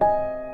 Bye.